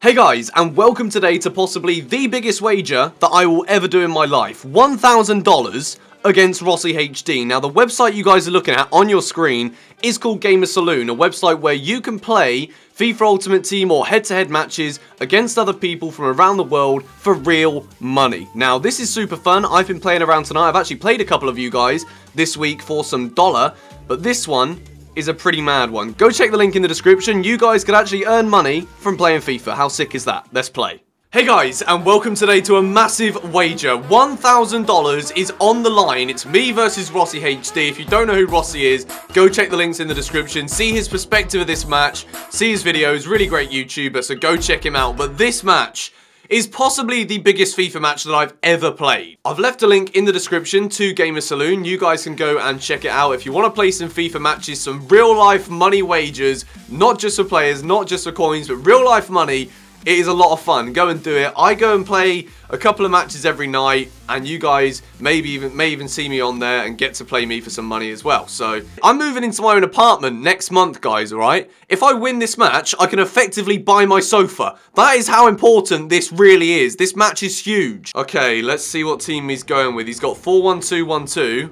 Hey guys, and welcome today to possibly the biggest wager that I will ever do in my life. $1,000 against Rossi HD. Now, the website you guys are looking at on your screen is called Gamer Saloon, a website where you can play FIFA Ultimate Team or head-to-head -head matches against other people from around the world for real money. Now, this is super fun. I've been playing around tonight. I've actually played a couple of you guys this week for some dollar, but this one is a pretty mad one. Go check the link in the description. You guys could actually earn money from playing FIFA. How sick is that? Let's play. Hey guys, and welcome today to a massive wager. $1,000 is on the line. It's me versus Rossi HD. If you don't know who Rossi is, go check the links in the description. See his perspective of this match. See his videos. Really great YouTuber, so go check him out. But this match is possibly the biggest FIFA match that I've ever played. I've left a link in the description to Gamer Saloon. You guys can go and check it out if you want to play some FIFA matches, some real life money wagers, not just for players, not just for coins, but real life money it is a lot of fun. Go and do it. I go and play a couple of matches every night, and you guys maybe even may even see me on there and get to play me for some money as well. So I'm moving into my own apartment next month, guys. All right. If I win this match, I can effectively buy my sofa. That is how important this really is. This match is huge. Okay, let's see what team he's going with. He's got 4-1-2-1-2.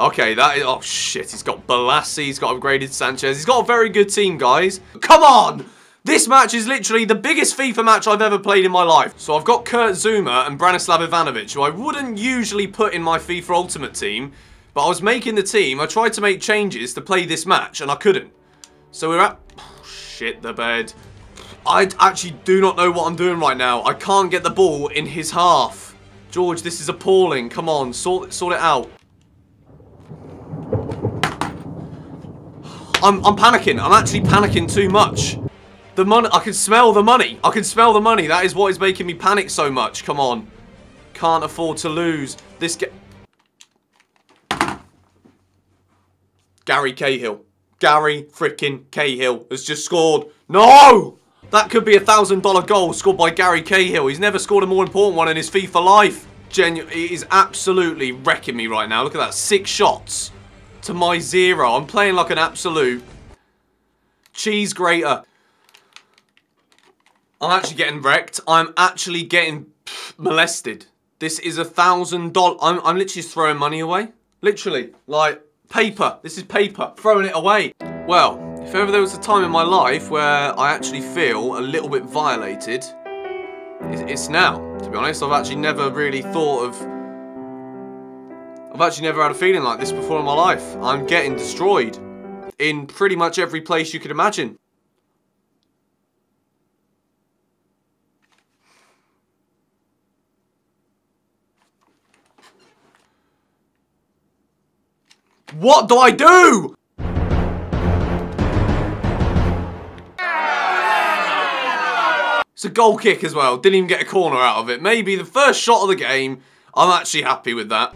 Okay, that is... Oh, shit. He's got Balassi. He's got upgraded Sanchez. He's got a very good team, guys. Come on! This match is literally the biggest FIFA match I've ever played in my life. So I've got Kurt Zouma and Branislav Ivanovic, who I wouldn't usually put in my FIFA Ultimate team, but I was making the team. I tried to make changes to play this match, and I couldn't. So we're at... Oh, shit the bed. I actually do not know what I'm doing right now. I can't get the ball in his half. George, this is appalling. Come on, sort, sort it out. I'm, I'm panicking. I'm actually panicking too much. The money, I can smell the money. I can smell the money. That is what is making me panic so much. Come on. Can't afford to lose. This get. Gary Cahill. Gary freaking Cahill has just scored. No! That could be a thousand dollar goal scored by Gary Cahill. He's never scored a more important one in his FIFA life. Genu is absolutely wrecking me right now. Look at that. Six shots to my zero. I'm playing like an absolute cheese grater. I'm actually getting wrecked. I'm actually getting molested. This is a thousand dollar. I'm, I'm literally throwing money away. Literally. Like, paper. This is paper. Throwing it away. Well, if ever there was a time in my life where I actually feel a little bit violated, it's now, to be honest. I've actually never really thought of... I've actually never had a feeling like this before in my life. I'm getting destroyed in pretty much every place you could imagine. What do I do? It's a goal kick as well. Didn't even get a corner out of it. Maybe the first shot of the game. I'm actually happy with that.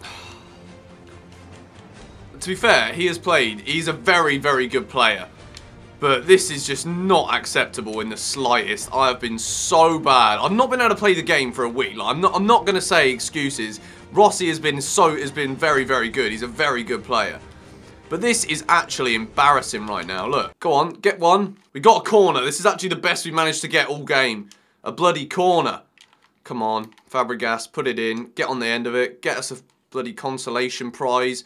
to be fair, he has played. He's a very, very good player. But this is just not acceptable in the slightest. I have been so bad. I've not been able to play the game for a week. Like, I'm not. I'm not going to say excuses. Rossi has been so has been very very good. He's a very good player. But this is actually embarrassing right now. Look, go on, get one. We got a corner. This is actually the best we managed to get all game. A bloody corner. Come on, Fabregas, put it in. Get on the end of it. Get us a bloody consolation prize.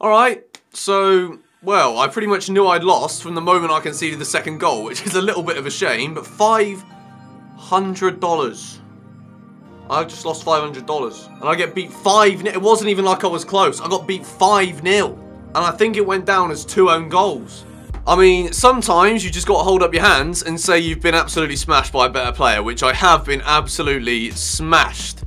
All right, so well, I pretty much knew I'd lost from the moment I conceded the second goal, which is a little bit of a shame, but $500. I just lost $500. And I get beat 5 0. It wasn't even like I was close. I got beat 5 0 And I think it went down as two own goals. I mean, sometimes you just got to hold up your hands and say you've been absolutely smashed by a better player, which I have been absolutely smashed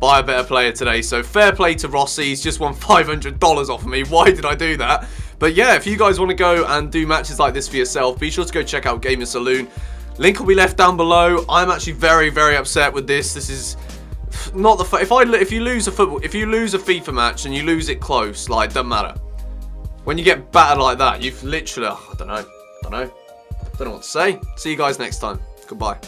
by a better player today. So fair play to Rossi. He's just won $500 off of me. Why did I do that? But yeah, if you guys want to go and do matches like this for yourself, be sure to go check out Gamer Saloon. Link will be left down below. I'm actually very, very upset with this. This is not the if I if you lose a football if you lose a FIFA match and you lose it close, like doesn't matter. When you get battered like that, you've literally oh, I don't know, I don't know, I don't know what to say. See you guys next time. Goodbye.